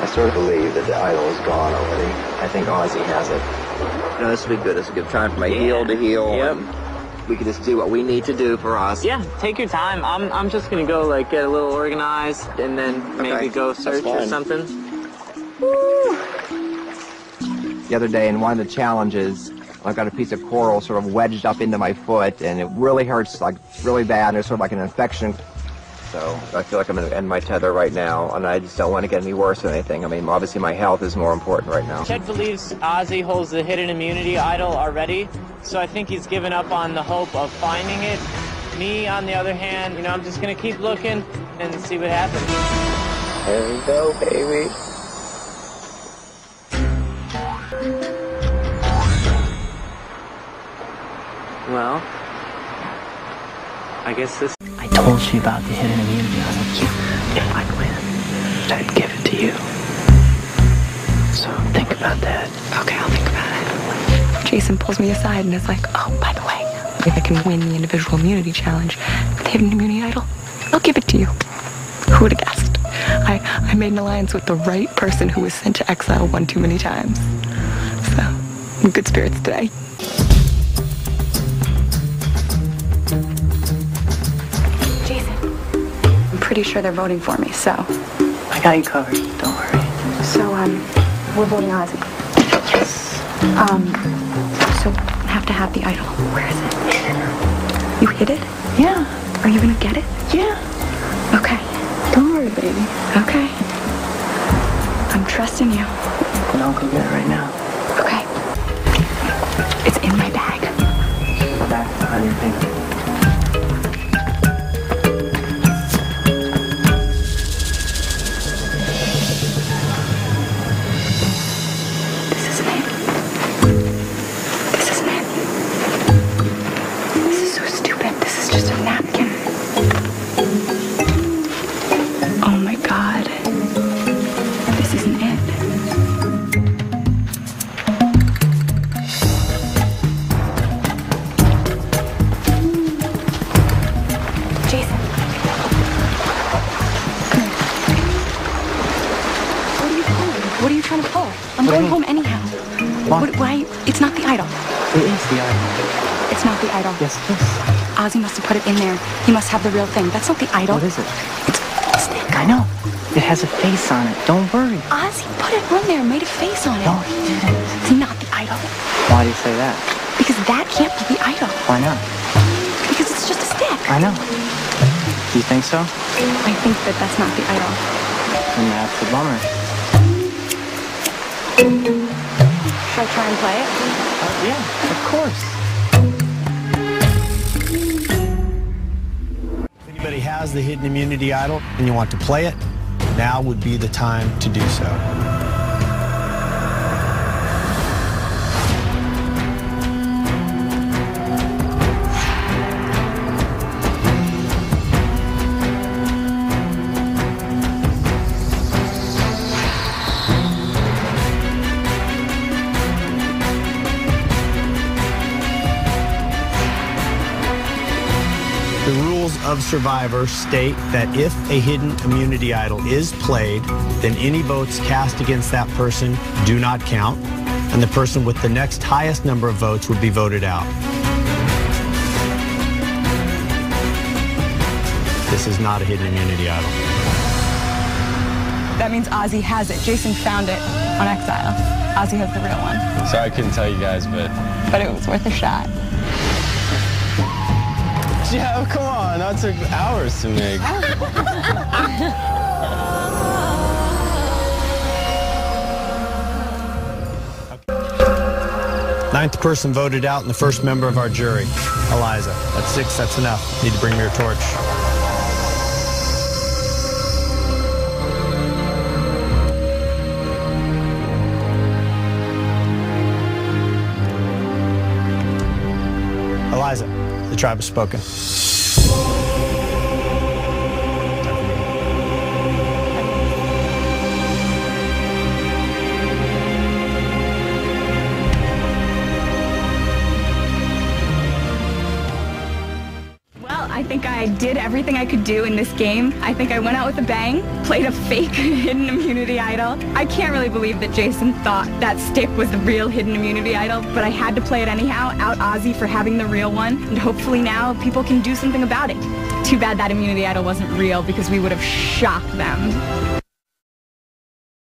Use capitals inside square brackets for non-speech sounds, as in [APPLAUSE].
I sort of believe that the idol is gone already. I think Ozzy has it. No, this will be good. This will give time for my Yeah. heel to heal. Yep. We can just do what we need to do for us. Yeah, take your time. I'm I'm just gonna go like get a little organized and then maybe Okay, go search or fine. something. The other day in one of the challenges, I got a piece of coral sort of wedged up into my foot, and it really hurts, like really bad. And there's sort of like an infection. So I feel like I'm going to end my tether right now, and I just don't want to get any worse or anything. I mean, obviously my health is more important right now. Chet believes Ozzy holds the hidden immunity idol already, so I think he's given up on the hope of finding it. Me, on the other hand, you know, I'm just gonna keep looking and see what happens. There we go, baby. Well, I guess this. I told you about the hidden immunity idol. If I win, I'd give it to you. So think about that. Okay, I'll think about it. Jason pulls me aside and is like, oh, by the way, if I can win the individual immunity challenge, the hidden immunity idol, I'll give it to you. Who would have guessed? I, I made an alliance with the right person who was sent to exile one too many times. So, I'm in good spirits today. Pretty sure they're voting for me, so. I got you covered. Don't worry. So, um, we're voting Ozzy. Um, so have to have the idol. Where is it? You hid it? Yeah. Are you gonna get it? Yeah. Okay. Don't worry, baby. Okay. I'm trusting you. Then I'll go get it right now. Okay. It's in my bag. Back behind your finger. Why? What, why? It's not the idol. It is the idol. It's not the idol. Yes, it is. Ozzy must have put it in there. He must have the real thing. That's not the idol. What is it? It's a stick. I know. It has a face on it. Don't worry. Ozzy put it on there, made a face on it. No, he didn't. It's not the idol. Why do you say that? Because that can't be the idol. Why not? Because it's just a stick. I know. Do you think so? I think that that's not the idol. And that's a bummer. Play it? Uh, yeah, of course. If anybody has the hidden immunity idol and you want to play it, now would be the time to do so. Rules of Survivor state that if a hidden immunity idol is played, then any votes cast against that person do not count, and the person with the next highest number of votes would be voted out. This is not a hidden immunity idol. That means Ozzy has it. Jason found it on Exile. Ozzy has the real one. Sorry I couldn't tell you guys, but But it was worth a shot. [LAUGHS] come on, that took hours to make. [LAUGHS] Ninth person voted out and the first member of our jury, Eliza. That's six, that's enough. Need to bring me your torch. Eliza, tribe has spoken. Did everything I could do in this game. I think I went out with a bang, played a fake [LAUGHS] hidden immunity idol. I can't really believe that Jason thought that stick was the real hidden immunity idol, but I had to play it anyhow, out Ozzy for having the real one, and hopefully now people can do something about it. Too bad that immunity idol wasn't real because we would have shocked them.